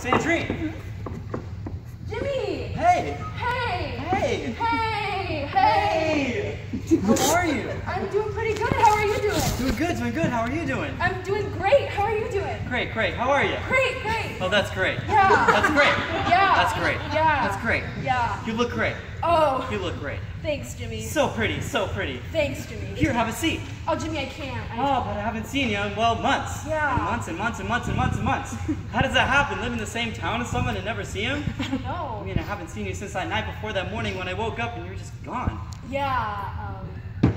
Sandrine. Jimmy! Hey. Hey! Hey. Hey! Hey! How are you? I'm doing pretty good. How are you doing? Good, doing good. How are you doing? I'm doing great. How are you doing? Great, great. How are you? Great, great. Oh, that's great. Yeah. That's great. Yeah. That's great. Yeah. That's great. Yeah. You look great. Oh, You look great. thanks, Jimmy. So pretty, so pretty. Thanks, Jimmy. Here, have a seat. Oh, Jimmy, I can't. I, Oh, but I haven't seen you in, well, months. Yeah. And months and months and months and months and months. How does that happen? Live in the same town as someone and never see him? I don't I mean, I haven't seen you since that night before that morning when I woke up and you were just gone. Yeah. Um,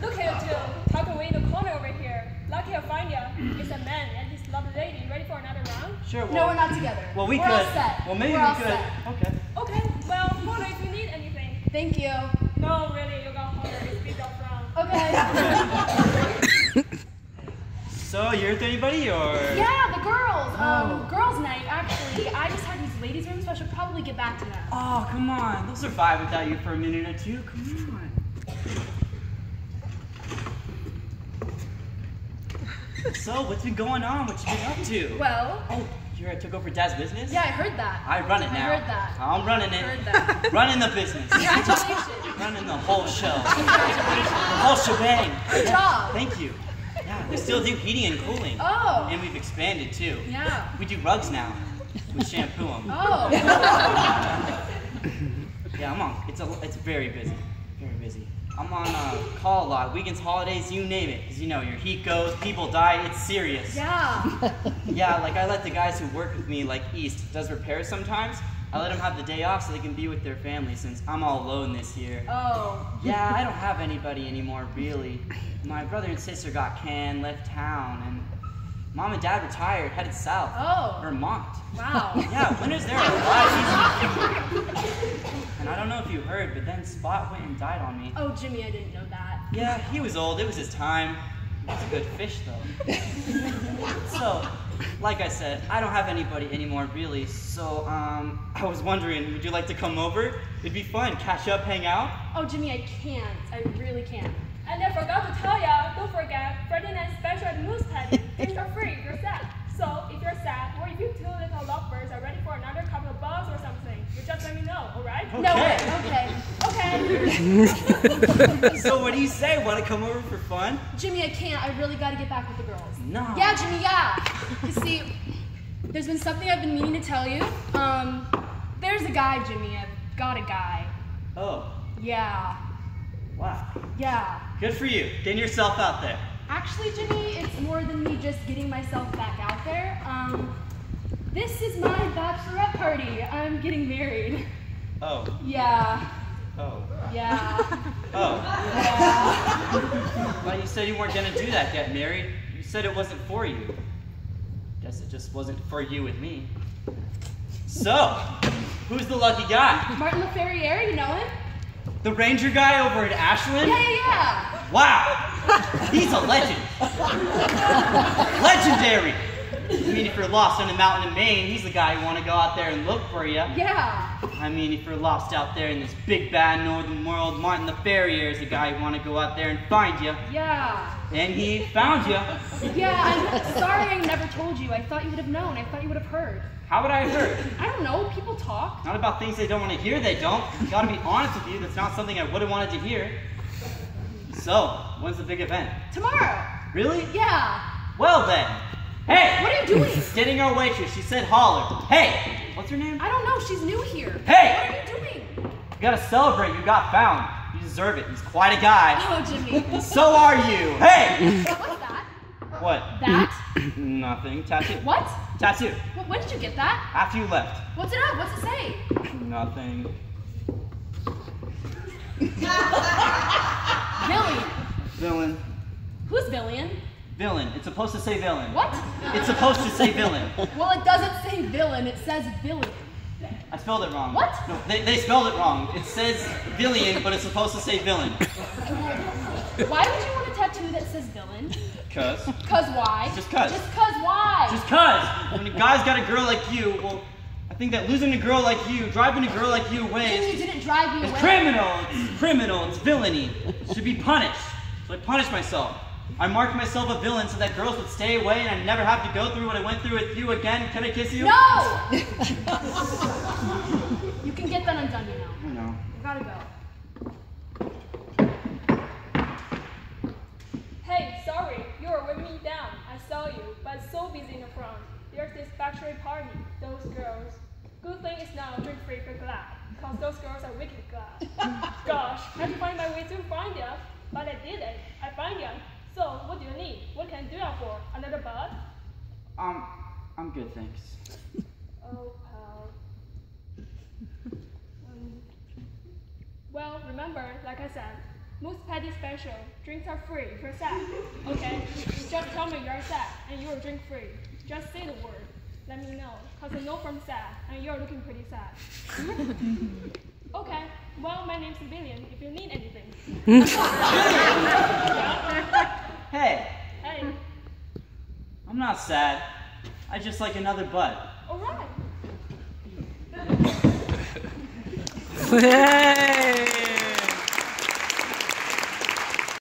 Look at you two, tucked away in the corner over here. Lucky I find you. It's a man and his lovely lady. Ready for another round? Sure, well. no, we're not together. Well, we we're could. All set. Well, maybe we're we all could. Set. Okay. Okay, well, call if you need anything. Thank you. No, really, you got hungry. It's big up front. Okay. So, you're with anybody or? yeah, the girls. Um, Oh. girls' night. Actually, I just had these ladies' rooms, so I should probably get back to them. Oh, come on. They'll survive without you for a minute or two. Come on. So, what's been going on? What you been up to? Well, Oh, you I took over Dad's business? yeah, I heard that. I run it I now. heard that. I'm running it. I Heard that. Running the business. Congratulations. running the whole show. the whole shebang. Good job. Thank you. Yeah, we still do heating and cooling. Oh. And we've expanded too. Yeah. We do rugs now. We shampoo them. Oh. Yeah, I'm on. It's a. It's very busy. Very busy. I'm on uh, call a lot. Weekends, holidays, you name it. Cause you know your heat goes, people die. It's serious. yeah. Yeah, like I let the guys who work with me, like East, does repairs sometimes. I let them have the day off so they can be with their family since I'm all alone this year. Oh. Yeah, I don't have anybody anymore, really. My brother and sister got canned, left town, and mom and dad retired, headed south. Oh. Vermont. Wow. Yeah, winters there are a lot easier. And I don't know if you heard, but then Spot went and died on me. Oh, Jimmy, I didn't know that. Yeah, he was old. It was his time. He was a good fish, though. so, like I said, I don't have anybody anymore, really. So, um, I was wondering, would you like to come over? It'd be fun. Catch up, hang out. Oh, Jimmy, I can't. I really can't. And I forgot to tell ya, don't forget, Friday night special at Moose Paddy. Tickets are free if you're sad. So if you're sad, or if you two little lovebirds are ready for another couple of bucks or something, you just let me know, alright? No way. Okay. Okay. Okay. So, what do you say? Want to come over for fun? Jimmy, I can't. I really got to get back with the girls. No. Yeah, Jimmy, yeah. You see, there's been something I've been meaning to tell you. Um, there's a guy, Jimmy. I've got a guy. Oh, Yeah. Yeah. Good for you. Getting yourself out there. Actually, Jimmy, it's more than me just getting myself back out there. Um, this is my bachelorette party. I'm getting married. Oh, Yeah. oh, Yeah. oh. Yeah. Well, you said you weren't gonna do that, get married. You said it wasn't for you. Guess it just wasn't for you with me. So, who's the lucky guy? Martin LaFerriere, you know him? The ranger guy over at Ashland? Yeah, yeah, yeah. Wow! He's a legend. Legendary! I mean, if you're lost on a mountain in Maine, he's the guy who want to go out there and look for you. Yeah. I mean, if you're lost out there in this big bad northern world, Martin LaFerriere is the guy who want to go out there and find you. Yeah. And he found you. Yeah, I'm sorry I never told you. I thought you would have known. I thought you would have heard. How would I have heard? I don't know. People talk. Not about things they don't want to hear, they don't. Gotta be honest with you, that's not something I would have wanted to hear. So, when's the big event? Tomorrow. Really? Yeah. Well then. Hey! What are you doing? Getting our waitress, she said holler. Hey! What's her name? I don't know. She's new here. Hey! What are you doing? You gotta celebrate, you got found. You deserve it, he's quite a guy. Oh, Jimmy. So are you. Hey! What's that? What? That? Nothing. Tattoo. What? Tattoo. Wh- When did you get that? After you left. What's it up? What's it say? Nothing. Villian. Villain. Who's Villian? Villain. It's supposed to say villain. What? It's supposed to say villain. Well, it doesn't say villain. It says villain. I spelled it wrong. What? No, they, they spelled it wrong. It says villain, but it's supposed to say villain. Why would you want a tattoo that says villain? Cuz. Cause why? Just 'cause. Just cuz why? Just cuz. When a guy's got a girl like you, well, I think that losing a girl like you, driving a girl like you away is didn't drive me it's away. criminal. It's criminal. It's villainy. It should be punished. So I punish myself. I marked myself a villain so that girls would stay away and I'd never have to go through what I went through with you again. Can I kiss you? No! you can get that undone now. I know. You gotta go. Hey, sorry, you were with me down. I saw you, but so busy in the front. There's this bachelor party. Those girls. Good thing it's now drink free for glad, cause those girls are wicked glad. Gosh, I had to find my way to find them, but I did it. I find them. So, what do you need? What can I do that for? Another bud? Um, I'm good, thanks. Oh, pal. Um, well, remember, like I said, Moose Paddy special. Drinks are free if you're sad. Okay? Just tell me you're sad and you will drink free. Just say the word. Let me know. Cause I know from sad and you're looking pretty sad. okay. Well, my name's Villian if you need anything. Hey, Hey, I'm not sad. I just like another bud. alright. Hey!